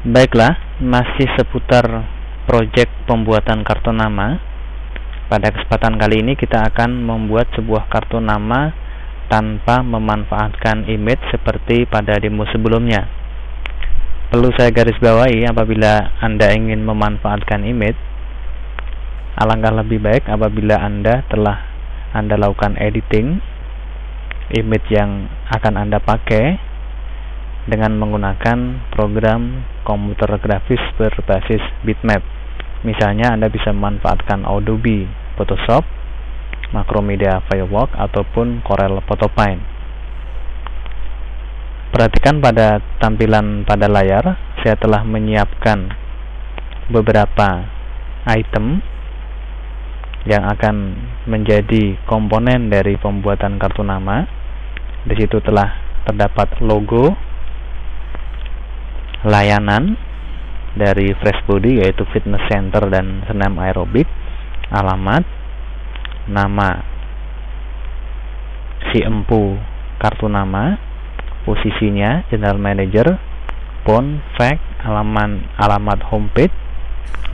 Baiklah, masih seputar proyek pembuatan kartu nama. Pada kesempatan kali ini kita akan membuat sebuah kartu nama tanpa memanfaatkan image seperti pada demo sebelumnya. Perlu saya garis bawahi apabila Anda ingin memanfaatkan image, alangkah lebih baik apabila Anda telah Anda lakukan editing image yang akan Anda pakai dengan menggunakan program komputer grafis berbasis bitmap. Misalnya Anda bisa memanfaatkan Adobe Photoshop, Macromedia Fireworks ataupun Corel Photopine. Perhatikan pada tampilan pada layar, saya telah menyiapkan beberapa item yang akan menjadi komponen dari pembuatan kartu nama. Di situ telah terdapat logo layanan dari Fresh Body yaitu fitness center dan senam aerobik, alamat, nama si empu kartu nama, posisinya general manager, phone, fax, alamat alamat homepage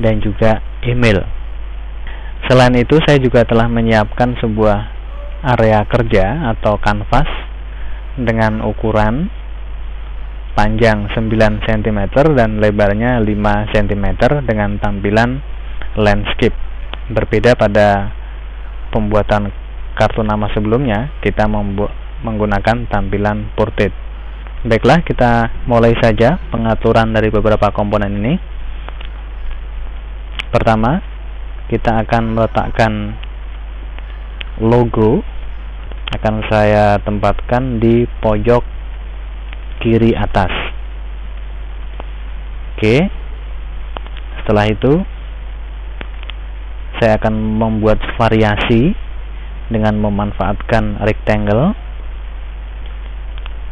dan juga email. Selain itu saya juga telah menyiapkan sebuah area kerja atau kanvas dengan ukuran panjang 9 cm dan lebarnya 5 cm dengan tampilan landscape. Berbeda pada pembuatan kartu nama sebelumnya, kita menggunakan tampilan portrait. Baiklah, kita mulai saja pengaturan dari beberapa komponen ini. Pertama, kita akan meletakkan logo akan saya tempatkan di pojok kiri atas. Oke. Setelah itu saya akan membuat variasi dengan memanfaatkan rectangle.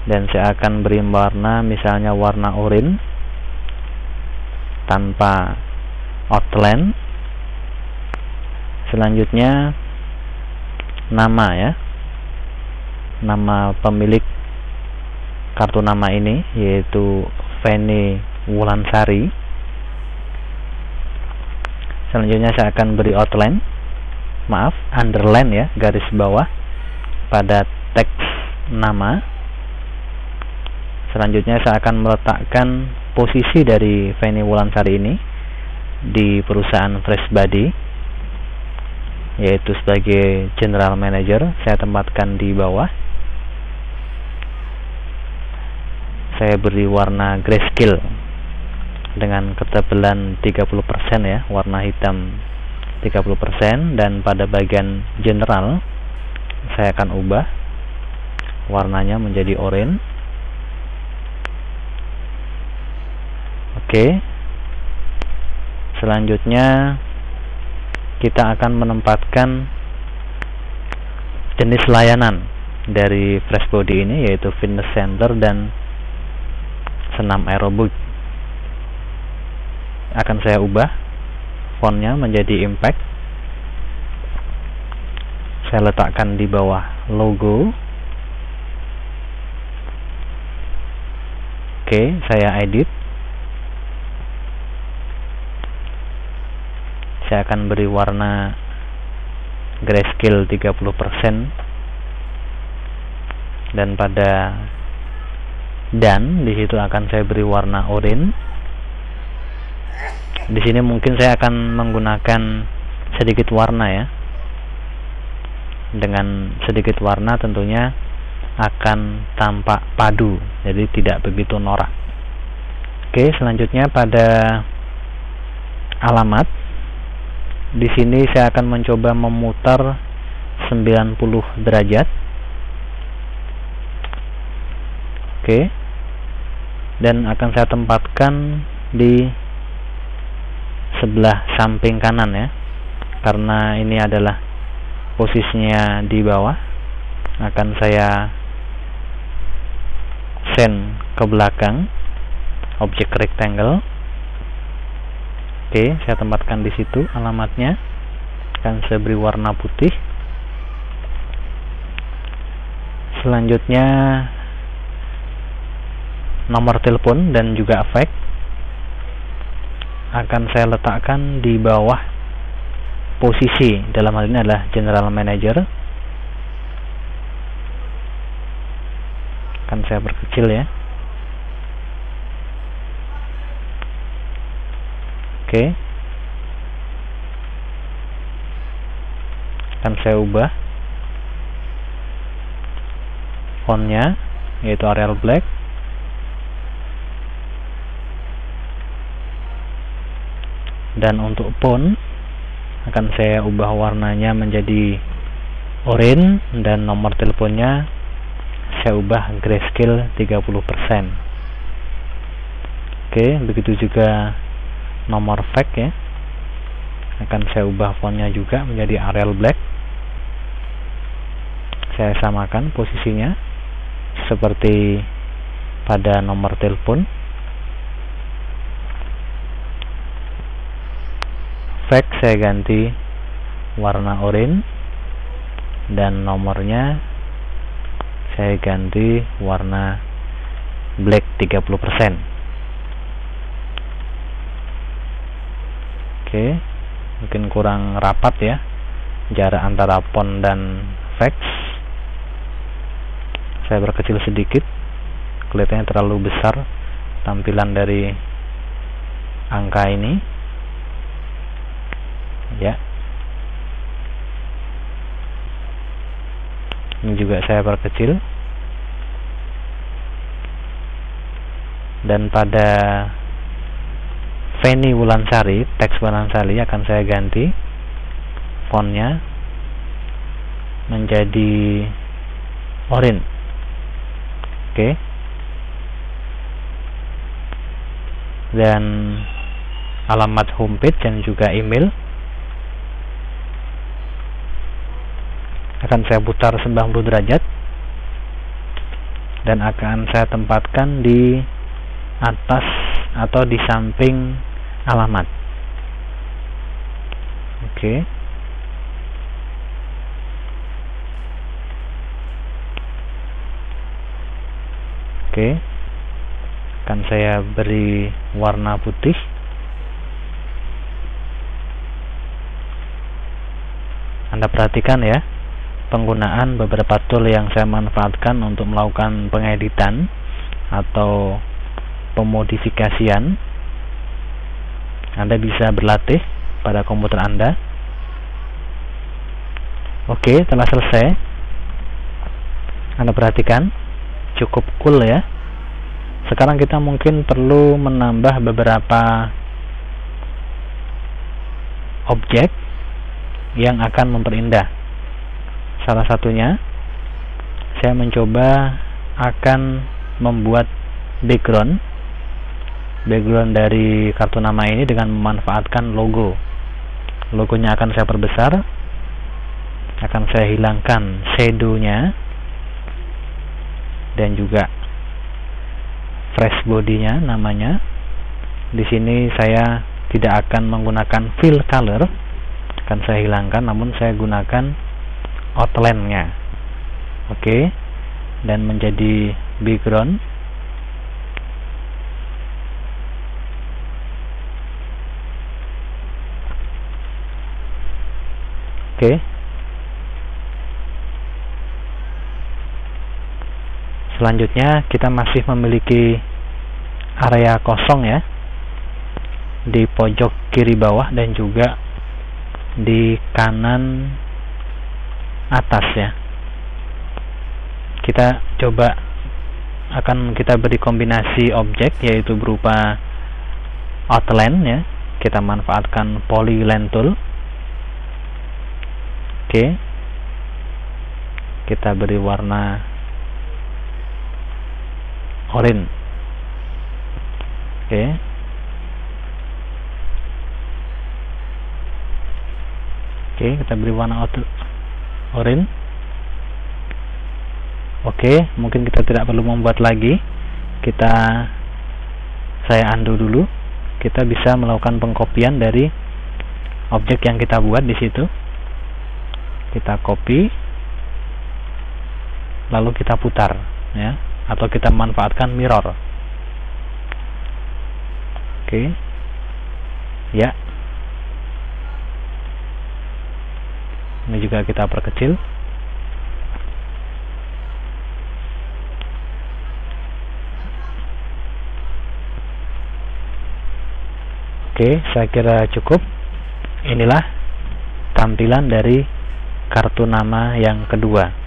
Dan saya akan beri warna misalnya warna oranye tanpa outline. Selanjutnya nama ya. Nama pemilik kartu nama ini yaitu Feni Wulansari. Selanjutnya saya akan beri outline. Maaf underline ya garis bawah pada teks nama. Selanjutnya saya akan meletakkan posisi dari Feni Wulansari ini di perusahaan Fresh Body yaitu sebagai general manager. Saya tempatkan di bawah saya beri warna grayscale dengan ketebalan 30% ya warna hitam 30% dan pada bagian general saya akan ubah warnanya menjadi oranye oke. Selanjutnya kita akan menempatkan jenis layanan dari Fresh Body ini yaitu fitness center dan senam aerobik. Akan saya ubah fontnya menjadi impact. Saya letakkan di bawah logo. Oke saya edit. Saya akan beri warna grayscale 30% dan pada dan di situ akan saya beri warna oranye. Di sini mungkin saya akan menggunakan sedikit warna ya. Dengan sedikit warna tentunya akan tampak padu jadi tidak begitu norak. Oke selanjutnya pada alamat. Di sini saya akan mencoba memutar 90 derajat. Oke dan akan saya tempatkan di sebelah samping kanan ya. Karena ini adalah posisinya di bawah. Akan saya send ke belakang objek rectangle. Oke saya tempatkan di situ alamatnya. Akan saya beri warna putih. Selanjutnya nomor telepon dan juga efek akan saya letakkan di bawah posisi. Dalam hal ini adalah general manager. Akan saya perkecil ya. Oke. Akan saya ubah fontnya yaitu Arial Black dan untuk font akan saya ubah warnanya menjadi oranye dan nomor teleponnya saya ubah grayscale 30% oke begitu juga nomor fax ya. Akan saya ubah fontnya juga menjadi Arial Black. Saya samakan posisinya seperti pada nomor telepon fax saya ganti warna oranye dan nomornya saya ganti warna black 30% oke mungkin kurang rapat ya jarak antara pon dan fax. Saya berkecil sedikit kelihatannya terlalu besar tampilan dari angka ini ya. Ini juga saya perkecil. Dan pada Feni Wulansari teks Wulansari akan saya ganti fontnya menjadi orange oke. Dan alamat homepage dan juga email akan saya putar 90 derajat dan akan saya tempatkan di atas atau di samping alamat. Oke. Oke. Akan saya beri warna putih. Anda perhatikan ya penggunaan beberapa tool yang saya manfaatkan untuk melakukan pengeditan atau pemodifikasian. Anda bisa berlatih pada komputer Anda. Oke telah selesai. Anda perhatikan cukup cool ya. Sekarang kita mungkin perlu menambah beberapa objek yang akan memperindah salah satunya saya mencoba akan membuat background background dari kartu nama ini dengan memanfaatkan logo. Logonya akan saya perbesar akan saya hilangkan shadownya dan juga fresh bodinya namanya. Di sini saya tidak akan menggunakan fill color akan saya hilangkan namun saya gunakan outline-nya. Oke. Okay. Dan menjadi background. Oke. Okay. Selanjutnya kita masih memiliki area kosong ya di pojok kiri bawah dan juga di kanan atas ya. Kita coba akan kita beri kombinasi objek yaitu berupa outline ya. Kita manfaatkan polyline tool oke. Kita beri warna orange oke. Oke kita beri warna orange oke mungkin kita tidak perlu membuat lagi. Kita saya undo dulu. Kita bisa melakukan pengkopian dari objek yang kita buat di situ. Kita copy lalu kita putar ya. Atau kita manfaatkan mirror. Oke. Ya juga kita perkecil Oke, saya kira cukup. Inilah tampilan dari kartu nama yang kedua.